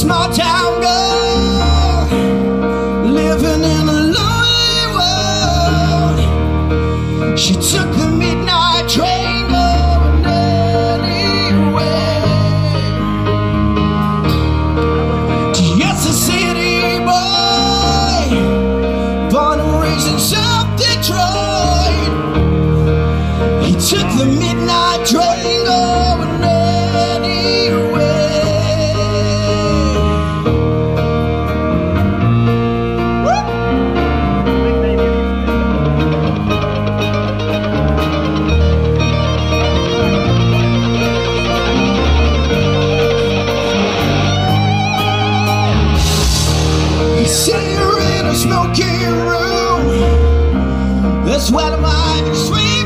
small town girl. smoking room. That's what I'm hiding sweet.